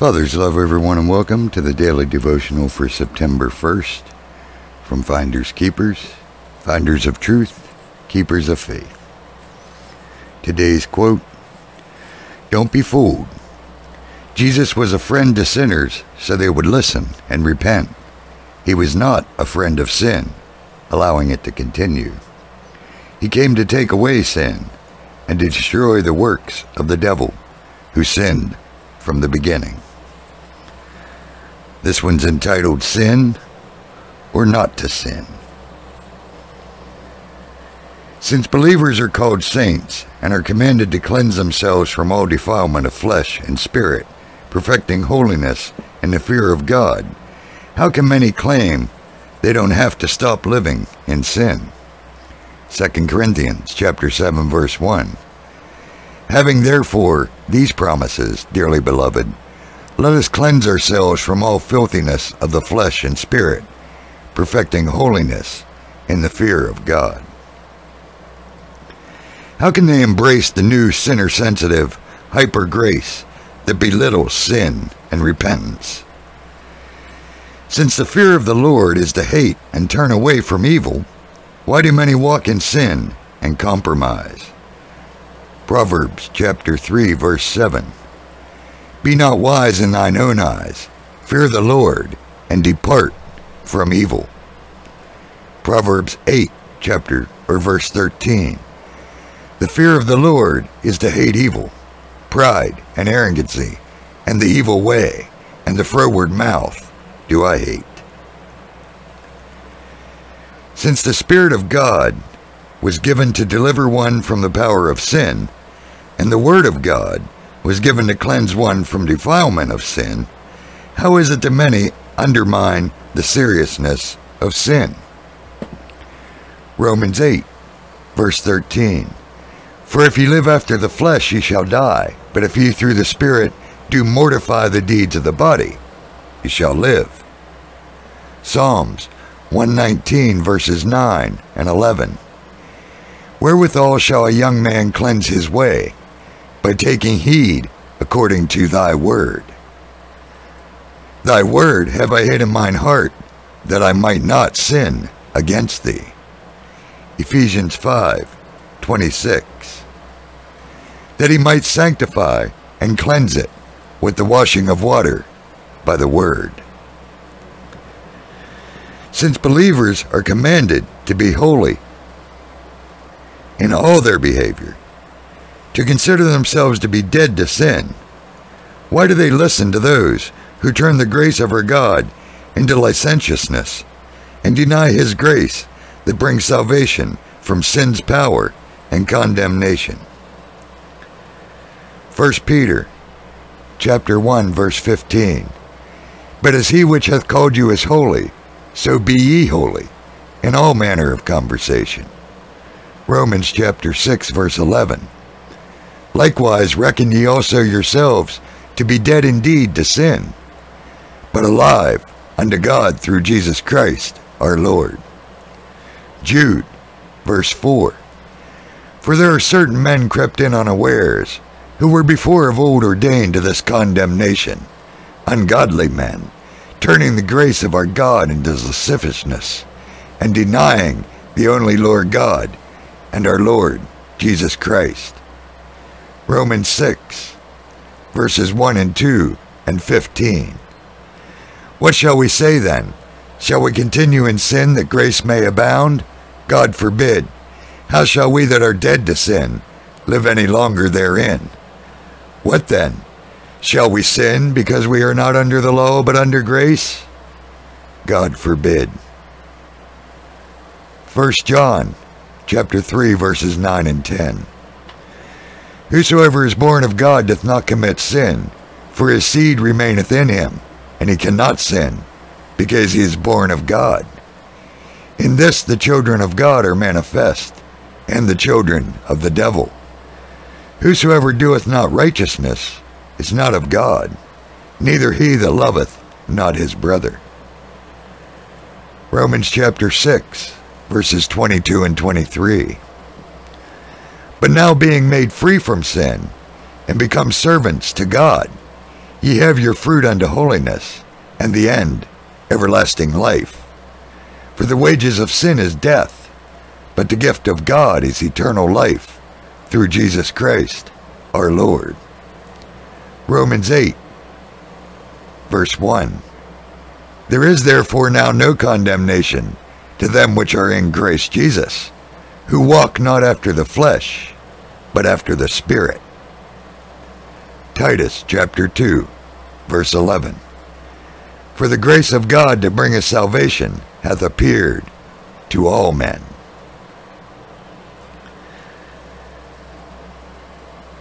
Father's love, everyone, and welcome to the daily devotional for September 1st from Finders Keepers, Finders of Truth, Keepers of Faith. Today's quote Don't be fooled. Jesus was a friend to sinners so they would listen and repent. He was not a friend of sin, allowing it to continue. He came to take away sin and to destroy the works of the devil who sinned from the beginning. This one's entitled Sin or Not to Sin. Since believers are called saints and are commanded to cleanse themselves from all defilement of flesh and spirit, perfecting holiness and the fear of God, how can many claim they don't have to stop living in sin? 2 Corinthians chapter 7 verse 1. Having therefore these promises, dearly beloved, let us cleanse ourselves from all filthiness of the flesh and spirit, perfecting holiness in the fear of God. How can they embrace the new sinner sensitive hyper grace that belittles sin and repentance? Since the fear of the Lord is to hate and turn away from evil, why do many walk in sin and compromise? Proverbs chapter 3 verse 7. Be not wise in thine own eyes. Fear the Lord, and depart from evil. Proverbs 8, chapter or verse 13. The fear of the Lord is to hate evil, pride and arrogancy, and the evil way, and the froward mouth do I hate. Since the Spirit of God was given to deliver one from the power of sin, and the Word of God was given to cleanse one from defilement of sin, how is it that many undermine the seriousness of sin? Romans 8, verse 13. For if ye live after the flesh, ye shall die. But if ye through the Spirit do mortify the deeds of the body, ye shall live. Psalms 119, verses 9 and 11. Wherewithal shall a young man cleanse his way? By taking heed according to thy word. Thy word have I hid in mine heart, that I might not sin against thee. Ephesians 5 26. That he might sanctify and cleanse it with the washing of water by the word. Since believers are commanded to be holy in all their behavior, to consider themselves to be dead to sin? Why do they listen to those who turn the grace of our God into licentiousness and deny His grace that brings salvation from sin's power and condemnation? 1 Peter chapter 1 verse 15 But as he which hath called you is holy, so be ye holy in all manner of conversation. Romans chapter 6 verse 11 Likewise reckon ye also yourselves to be dead indeed to sin, but alive unto God through Jesus Christ our Lord. Jude, verse 4. For there are certain men crept in unawares, who were before of old ordained to this condemnation, ungodly men, turning the grace of our God into lasciviousness, and denying the only Lord God and our Lord Jesus Christ. Romans 6, verses 1 and 2 and 15. What shall we say then? Shall we continue in sin that grace may abound? God forbid. How shall we that are dead to sin live any longer therein? What then? Shall we sin because we are not under the law but under grace? God forbid. 1 John chapter 3 verses 9 and 10. Whosoever is born of God doth not commit sin, for his seed remaineth in him, and he cannot sin, because he is born of God. In this the children of God are manifest, and the children of the devil. Whosoever doeth not righteousness is not of God, neither he that loveth not his brother. Romans chapter 6, verses 22 and 23. But now being made free from sin and become servants to God, ye have your fruit unto holiness, and the end everlasting life. For the wages of sin is death, but the gift of God is eternal life through Jesus Christ our Lord. Romans 8, verse 1. There is therefore now no condemnation to them which are in Christ Jesus, who walk not after the flesh, but after the Spirit. Titus chapter 2, verse 11. For the grace of God to bring us salvation hath appeared to all men.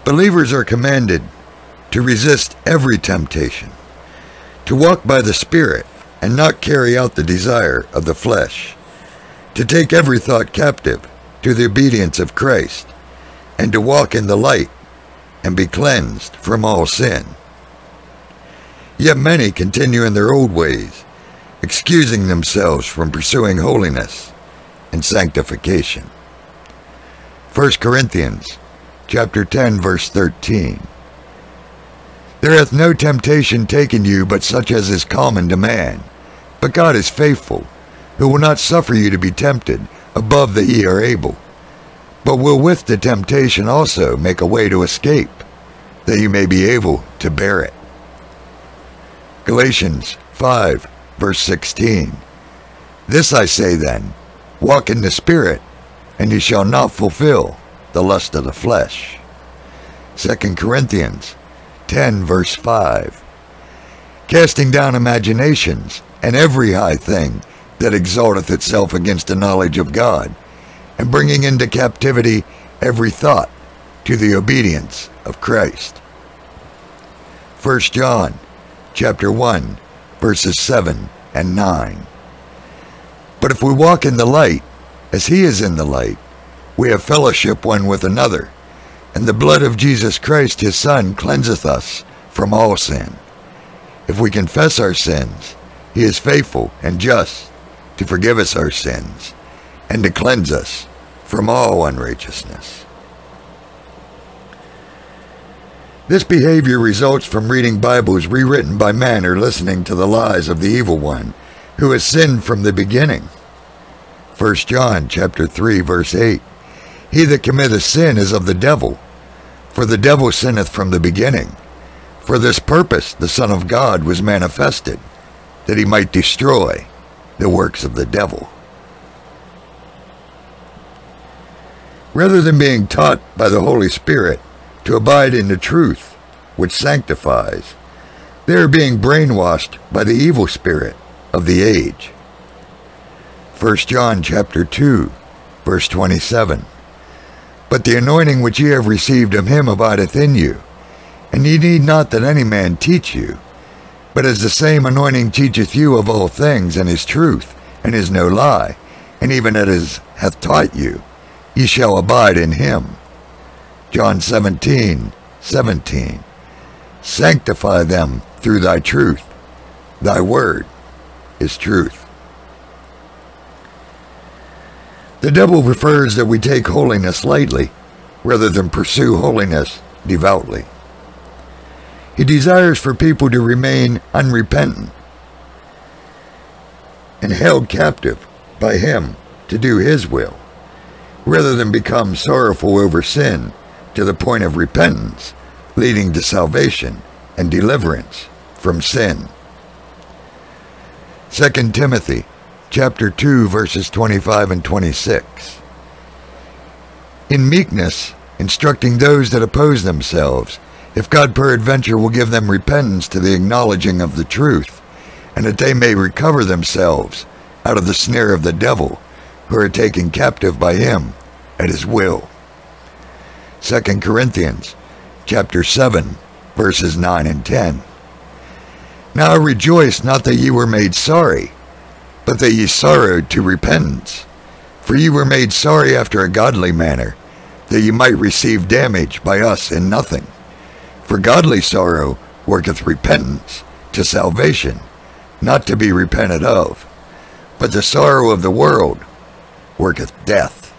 Believers are commanded to resist every temptation, to walk by the Spirit and not carry out the desire of the flesh, to take every thought captive to the obedience of Christ, and to walk in the light and be cleansed from all sin. Yet many continue in their old ways, excusing themselves from pursuing holiness and sanctification. 1 Corinthians chapter 10 verse 13 There hath no temptation taken you but such as is common to man. But God is faithful, who will not suffer you to be tempted above that ye are able, but will with the temptation also make a way to escape, that you may be able to bear it. Galatians 5, verse 16. This I say then, walk in the Spirit, and ye shall not fulfill the lust of the flesh. 2 Corinthians 10, verse 5. Casting down imaginations and every high thing that exalteth itself against the knowledge of God, and bringing into captivity every thought to the obedience of Christ. 1 John chapter 1 verses 7 and 9. But if we walk in the light, as he is in the light, we have fellowship one with another, and the blood of Jesus Christ his Son cleanseth us from all sin. If we confess our sins, he is faithful and just to forgive us our sins and to cleanse us from all unrighteousness. This behavior results from reading Bibles rewritten by men or listening to the lies of the evil one, who has sinned from the beginning. 1 John chapter 3 verse 8 He that committeth sin is of the devil, for the devil sinneth from the beginning. For this purpose the Son of God was manifested, that he might destroy the works of the devil. Rather than being taught by the Holy Spirit to abide in the truth which sanctifies, they are being brainwashed by the evil spirit of the age. 1 John chapter 2, verse 27. But the anointing which ye have received of him abideth in you, and ye need not that any man teach you, but as the same anointing teacheth you of all things, and is truth, and is no lie, and even as hath taught you, ye shall abide in him. John 17, 17. Sanctify them through thy truth. Thy word is truth. The devil prefers that we take holiness lightly, rather than pursue holiness devoutly. He desires for people to remain unrepentant and held captive by him to do his will, rather than become sorrowful over sin to the point of repentance, leading to salvation and deliverance from sin. 2 Timothy chapter 2 verses 25 and 26. In meekness, instructing those that oppose themselves, if God peradventure will give them repentance to the acknowledging of the truth, and that they may recover themselves out of the snare of the devil, who are taken captive by him at his will. 2 Corinthians chapter 7, verses 9 and 10. Now I rejoice not that ye were made sorry, but that ye sorrowed to repentance. For ye were made sorry after a godly manner, that ye might receive damage by us in nothing. For godly sorrow worketh repentance to salvation, not to be repented of. But the sorrow of the world worketh death.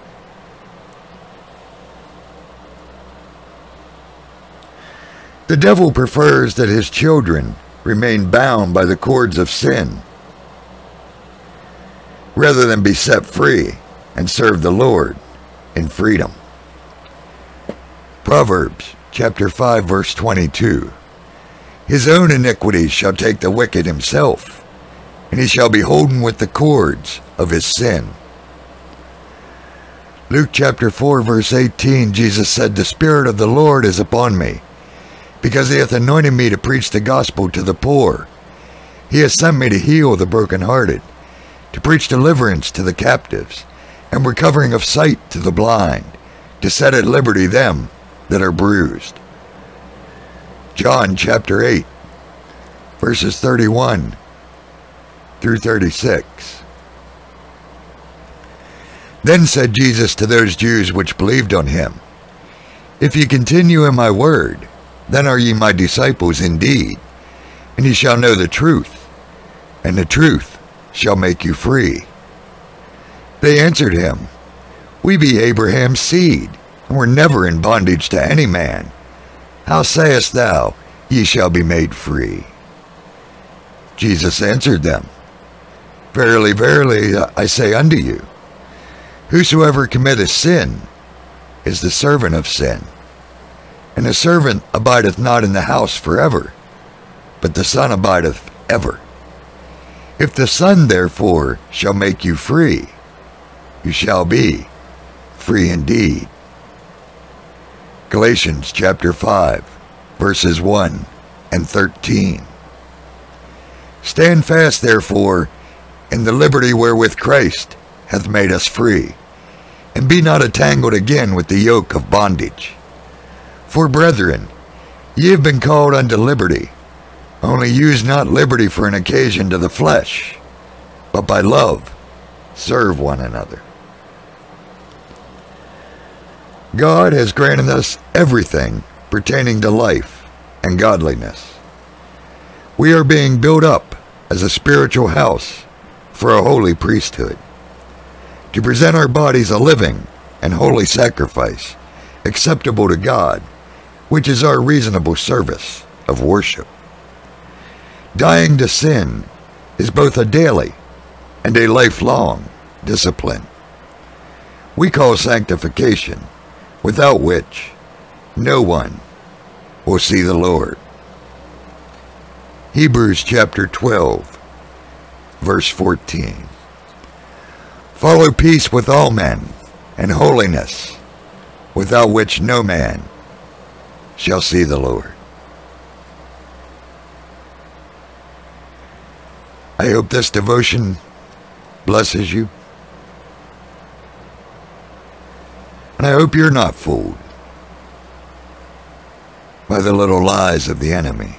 The devil prefers that his children remain bound by the cords of sin rather than be set free and serve the Lord in freedom. Proverbs chapter 5 verse 22 His own iniquities shall take the wicked himself, and he shall be holden with the cords of his sin. Luke chapter 4 verse 18 Jesus said, The Spirit of the Lord is upon me, because he hath anointed me to preach the gospel to the poor. He has sent me to heal the brokenhearted, to preach deliverance to the captives, and recovering of sight to the blind, to set at liberty them that are bruised. John chapter 8, verses 31 through 36. Then said Jesus to those Jews which believed on him, If ye continue in my word, then are ye my disciples indeed, and ye shall know the truth, and the truth shall make you free. They answered him, We be Abraham's seed, were never in bondage to any man. How sayest thou, Ye shall be made free? Jesus answered them, Verily, verily, I say unto you, Whosoever committeth sin is the servant of sin. And the servant abideth not in the house forever, but the Son abideth ever. If the Son therefore shall make you free, you shall be free indeed. Galatians chapter 5, verses 1 and 13. Stand fast, therefore, in the liberty wherewith Christ hath made us free, and be not entangled again with the yoke of bondage. For, brethren, ye have been called unto liberty, only use not liberty for an occasion to the flesh, but by love serve one another. God has granted us everything pertaining to life and godliness. We are being built up as a spiritual house for a holy priesthood, to present our bodies a living and holy sacrifice, acceptable to God, which is our reasonable service of worship. Dying to sin is both a daily and a lifelong discipline. We call sanctification without which no one will see the Lord. Hebrews chapter 12, verse 14. Follow peace with all men and holiness, without which no man shall see the Lord. I hope this devotion blesses you. And I hope you're not fooled by the little lies of the enemy.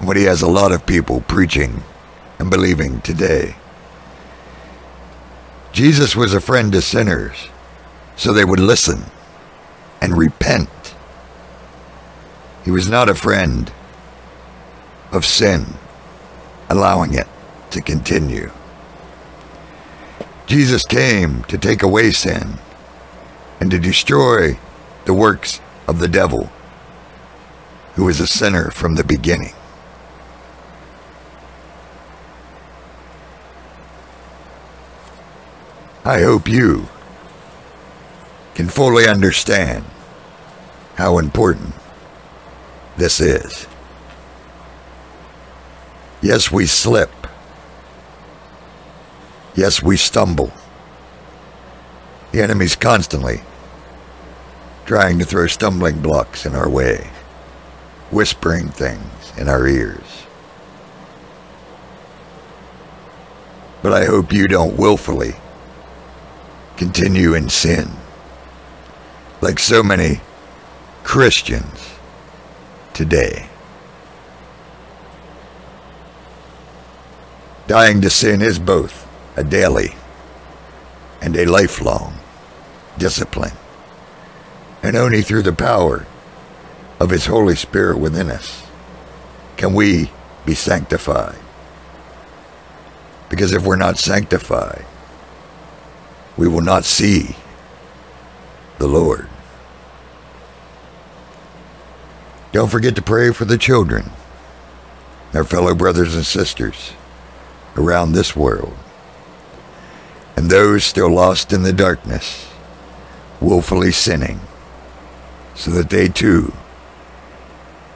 What he has a lot of people preaching and believing today. Jesus was a friend to sinners, so they would listen and repent. He was not a friend of sin, allowing it to continue. Jesus came to take away sin and to destroy the works of the devil, who is a sinner from the beginning. I hope you can fully understand how important this is. Yes, we slip. Yes, we stumble. The enemy's constantly trying to throw stumbling blocks in our way, whispering things in our ears. But I hope you don't willfully continue in sin, like so many Christians today. Dying to sin is both a daily and a lifelong discipline. And only through the power of His Holy Spirit within us can we be sanctified. Because if we're not sanctified, we will not see the Lord. Don't forget to pray for the children, our fellow brothers and sisters around this world, and those still lost in the darkness, willfully sinning, so that they too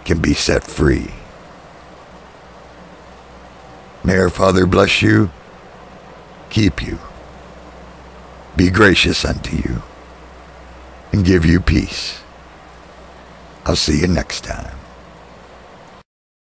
can be set free. May our Father bless you, keep you, be gracious unto you, and give you peace. I'll see you next time.